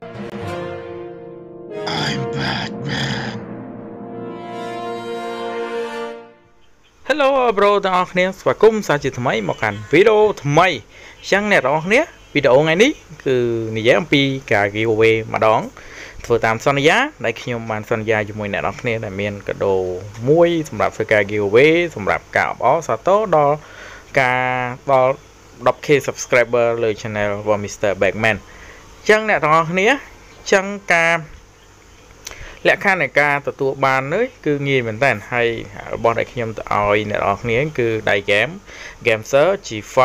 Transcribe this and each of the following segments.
I'm Batman. Hello bro ទាំងអស់គ្នាស្វាគមន៍សាជាថ្មីមកកាន់វីដេអូថ្មីអញ្ចឹងអ្នកទាំងអស់គ្នាវីដេអូថ្ងៃនេះគឺនិយាយអំពីការ giveaway ម្ដងធ្វើតាមសន្យាដែលខ្ញុំបានសន្យាជាមួយអ្នកនរគ្នាដែលមានកដោមួយសម្រាប់ធ្វើការ giveaway សម្រាប់ការអបអរសាទរដល់ការដល់ 10k subscriber លើ channel របស់ Mr. Backman អញ្ចឹងអ្នកទាំងអស់គ្នាអញ្ចឹងការលក្ខខណ្ឌនៃការទទួលបាននេះគឺងាយមែនតើហើយរបស់ដែលខ្ញុំទៅឲ្យអ្នកនរគ្នាគឺដៃ game Gameser G5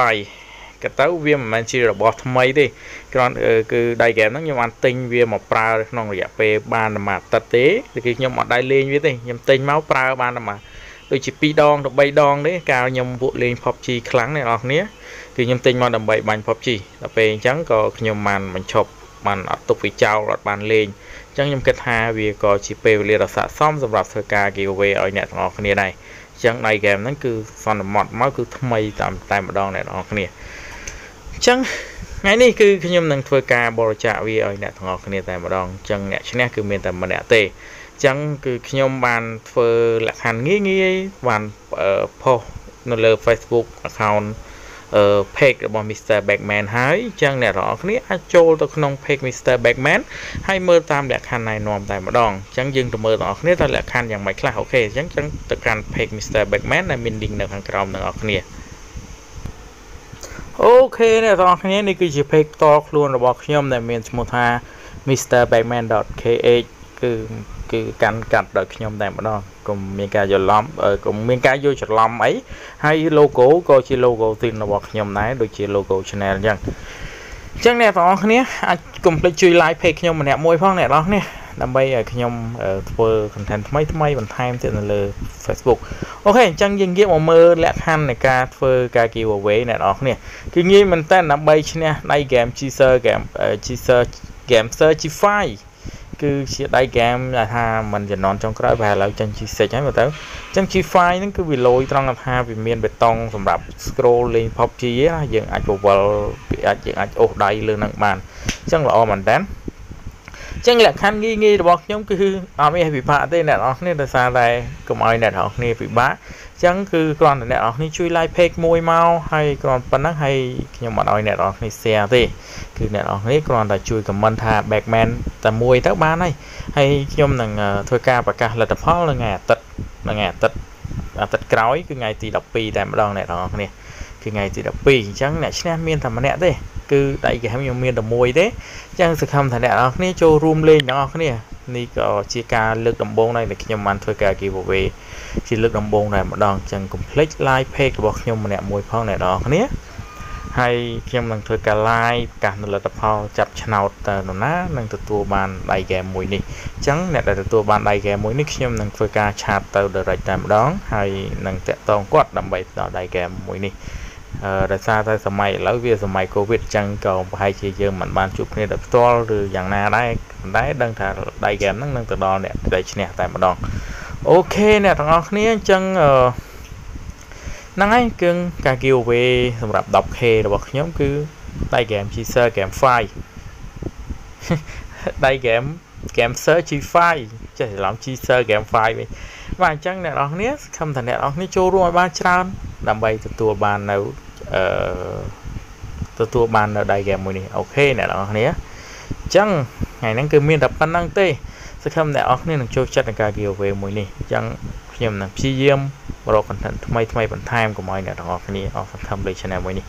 ក៏ទៅវាមិនមែនជារបស់ថ្មីទេគ្រាន់គឺដៃ game ហ្នឹងខ្ញុំបានទិញវាមកប្រើក្នុងរយៈពេលបានតែមួយអាទិត្យទេគឺខ្ញុំអត់ដៃលេងវាទេខ្ញុំទិញមកប្រើបានតែមួយដូចជា2ដងទៅ3ដងទេកាលខ្ញុំពួកលេង PUBG ខ្លាំងអ្នកនរគ្នា គឺខ្ញុំទិញមកដើម្បីបាញ់ PUBG ដល់ពេលអញ្ចឹងក៏ខ្ញុំបានបញ្ឈប់បានអត់ទុកវាចោលអត់បានលេងអញ្ចឹងខ្ញុំគិតថាវាក៏ជាពេលវេលាដ៏ស័ក្តិសមសម្រាប់ធ្វើការ giveaway ឲ្យអ្នកទាំងអស់គ្នាដែរអញ្ចឹងដៃ game ហ្នឹងគឺសន្មត់មកគឺថ្មីតាមតែម្ដងអ្នកទាំងអស់គ្នាអញ្ចឹងថ្ងៃនេះគឺខ្ញុំនឹងធ្វើការបរិច្ចាគវាឲ្យអ្នកទាំងអស់គ្នាតែម្ដងអញ្ចឹងអ្នកឈ្នះគឺមានតែម្នាក់ទេអញ្ចឹងគឺខ្ញុំបានធ្វើលក្ខខណ្ឌងាយងាយបានផុសនៅលើ Facebook account អឺ page របស់ Mr. Backman ហើយអញ្ចឹងអ្នកទាំងអស់គ្នាអាចចូលទៅក្នុង page Mr. Backman ហើយមើលតាមលក្ខខណ្ឌណែនាំតែម្ដងអញ្ចឹងយើងទៅមើលទាំងអស់គ្នាតើលក្ខខណ្ឌយ៉ាងម៉េចខ្លះអូខេអញ្ចឹងចឹងទៅកាន់ page Mr. Backman ដែលមាន link នៅខាងក្រោមទាំងអស់គ្នាអូខេអ្នកទាំងអស់គ្នានេះគឺជា page ផ្ទាល់ខ្លួនរបស់ខ្ញុំដែលមានឈ្មោះថា mrbackman.kh គឺគឺកាន់កាត់ដោយខ្ញុំតែម្ដងកុំមានការយល់ឡំកុំមានការយល់ច្រឡំអីហើយ logo ក៏ជា logo ទីនរបស់ខ្ញុំដែរដូចជា logo channel អញ្ចឹងអញ្ចឹងអ្នកទាំងអស់គ្នាអាចកុំភ្លេចជួយ like page ខ្ញុំម្នាក់មួយផងអ្នកទាំងអស់គ្នាដើម្បីឲ្យខ្ញុំធ្វើ content ថ្មីថ្មីបន្ថែមទៀតនៅលើ Facebook អូខេអញ្ចឹងយើងងាកមកមើលលក្ខខណ្ឌនៃការធ្វើការ giveaway អ្នកនរគ្នាគឺងាយមែនតើដើម្បីឈ្នះដៃ game Cheeser game Cheeser game Search G5 គឺជាដៃហ្គេមថាមិនជំនន់ចុងក្រោយប្រហែលឥឡូវចេញ G6 ហើយមើលទៅអញ្ចឹង G5 ហ្នឹងគឺវាលយត្រង់ថាវាមានបេតុងសម្រាប់ scroll លេង PUBG ណាយើងអាចពវល់អាចយើងអាចអូសដៃលើនឹងបានអញ្ចឹងល្អមែនតើ ចឹងលក្ខខណ្ឌងាយងាយរបស់ខ្ញុំគឺអត់មានពិបាកទេអ្នកនរគ្នាដោយសារតែកុំឲ្យអ្នកនរគ្នាពិបាកចឹងគឺគ្រាន់តែអ្នកនរគ្នាជួយ like page មួយមកហើយគ្រាន់ប៉ុណ្ណឹងហើយខ្ញុំអត់ឲ្យអ្នកនរគ្នា share ទេគឺអ្នកនរគ្នាគ្រាន់តែជួយ comment ថា backman តែមួយទៅបានហើយហើយខ្ញុំនឹងធ្វើការប្រកាសលទ្ធផលនៅថ្ងៃអាទិត្យនៅថ្ងៃអាទិត្យអាទិត្យក្រោយគឺថ្ងៃទី12តែម្ដងអ្នកនរគ្នាគឺថ្ងៃទី12អញ្ចឹងអ្នកឈ្នះមានតែម្នាក់ទេ គឺដៃគេខ្ញុំមានតែមួយទេអញ្ចឹងសង្ឃឹមថាអ្នកនរគ្នាចូលរួមលេងទាំងអស់គ្នានេះក៏ជាការលើកដំបូងដែរដែលខ្ញុំបានធ្វើការ giveaway ជាលើកដំបូងដែរម្ដងអញ្ចឹង complete live page របស់ខ្ញុំម្នាក់មួយផងអ្នកនរគ្នាហើយខ្ញុំនឹងធ្វើការ live ប្រកាសនៅលទ្ធផលចាប់ឆ្នោតតើនរណានឹងទទួលបានដៃ game មួយនេះអញ្ចឹងអ្នកដែលទទួលបានដៃ game មួយនេះខ្ញុំនឹងធ្វើការឆាតទៅ direct តែម្ដងហើយនឹងតាក់ទងគាត់ដើម្បីដល់ដៃ game មួយនេះ ដោយសារតែសម័យឥឡូវវាសម័យ Covid អញ្ចឹងក៏ប្រហែលជាយើងមិនបានជួបគ្នាដោយផ្ទាល់ឬយ៉ាងណាដែរប៉ុន្តែដឹងថាដៃហ្គេមហ្នឹងនឹងទៅដល់អ្នកដែលឈ្នះតែម្ដងអូខេអ្នកទាំងអស់គ្នាអញ្ចឹងហ្នឹងហើយគឺការ giveaway សម្រាប់ 10k របស់ខ្ញុំគឺដៃ game Cheeser game 5ដៃ game game Search G5 ចេះច្រឡំ Cheeser game 5វិញបាទអញ្ចឹងអ្នកនរគ្នាសង្ឃឹមថាអ្នកនរគ្នាចូលរួមឲ្យបានច្រើនដើម្បីទទួលបាននៅ អឺទទួលបាននៅដៃហ្គេមមួយនេះអូខេអ្នកនរគ្នាអញ្ចឹងថ្ងៃហ្នឹងគឺមានតែប៉ុណ្្នឹងទេសង្ឃឹមអ្នកនរគ្នានឹងចូលចិត្តនឹងការ giveaway មួយនេះអញ្ចឹងខ្ញុំនឹងព្យាយាមរក content ថ្មីថ្មីបន្ថែមកុំឲ្យអ្នកទាំងអស់គ្នាអស់សង្ឃឹមលើ channel មួយនេះ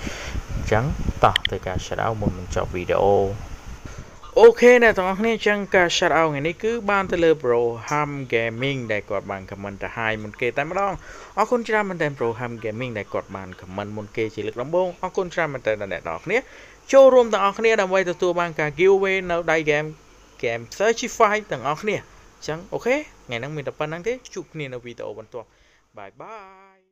អញ្ចឹងតោះទៅការ shout out មុននឹងចប់វីដេអូ អូខេអ្នកទាំងអស់គ្នាអញ្ចឹងការ shout out ថ្ងៃនេះគឺបានទៅលើ Bro Ham Gaming ដែលគាត់បាន comment ទៅ Hi មុនគេតែម្ដងអរគុណច្រើនមែនទែន Bro Ham Gaming ដែលគាត់បាន comment មុនគេជាលើកដំបូងអរគុណច្រើនមែនទែនដល់អ្នកទាំងអស់គ្នាចូលរួមទាំងអស់គ្នាដើម្បីទទួលបានការ giveaway នៅដៃ game game Certified ទាំងអស់គ្នាអញ្ចឹងអូខេថ្ងៃហ្នឹងមានតែប៉ុណ្្នឹងទេជួបគ្នានៅវីដេអូបន្ទាប់បាយបាយ